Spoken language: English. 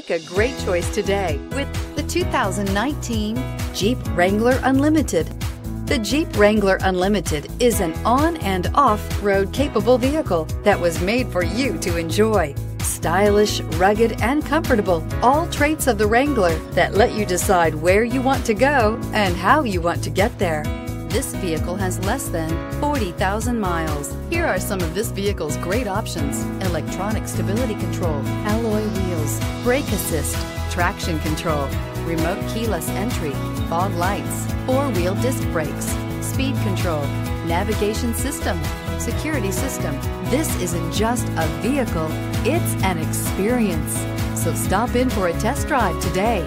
Make a great choice today with the 2019 Jeep Wrangler Unlimited. The Jeep Wrangler Unlimited is an on and off road capable vehicle that was made for you to enjoy. Stylish, rugged, and comfortable, all traits of the Wrangler that let you decide where you want to go and how you want to get there. This vehicle has less than 40,000 miles. Here are some of this vehicle's great options. Electronic stability control, alloy wheels, brake assist, traction control, remote keyless entry, fog lights, four-wheel disc brakes, speed control, navigation system, security system. This isn't just a vehicle, it's an experience. So stop in for a test drive today.